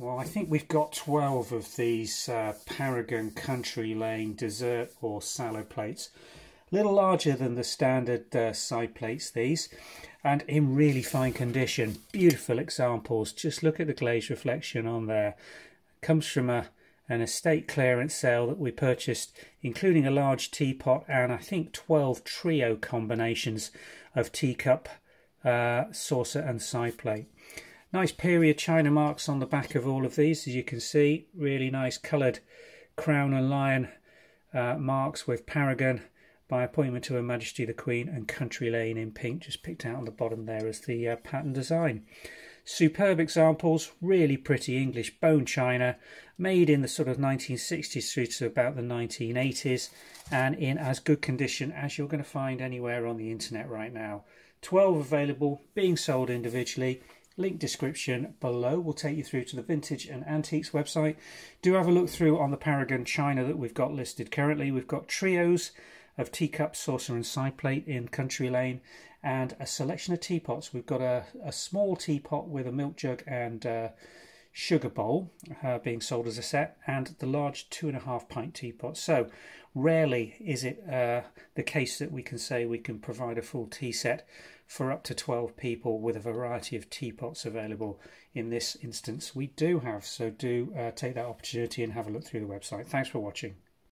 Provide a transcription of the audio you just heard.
Well, I think we've got 12 of these uh, Paragon Country Lane dessert or salad plates. A little larger than the standard uh, side plates, these, and in really fine condition. Beautiful examples. Just look at the glaze reflection on there. Comes from a an estate clearance sale that we purchased, including a large teapot and I think 12 trio combinations of teacup, uh, saucer, and side plate. Nice period china marks on the back of all of these, as you can see. Really nice coloured crown and lion uh, marks with Paragon by appointment to Her Majesty the Queen and Country Lane in pink, just picked out on the bottom there as the uh, pattern design. Superb examples, really pretty English bone china, made in the sort of 1960s through to about the 1980s, and in as good condition as you're going to find anywhere on the internet right now. 12 available, being sold individually. Link description below will take you through to the Vintage and Antiques website. Do have a look through on the Paragon China that we've got listed currently. We've got trios of teacup, saucer and side plate in Country Lane and a selection of teapots. We've got a, a small teapot with a milk jug and uh, sugar bowl uh, being sold as a set and the large two and a half pint teapot. So rarely is it uh, the case that we can say we can provide a full tea set for up to 12 people with a variety of teapots available. In this instance, we do have, so do uh, take that opportunity and have a look through the website. Thanks for watching.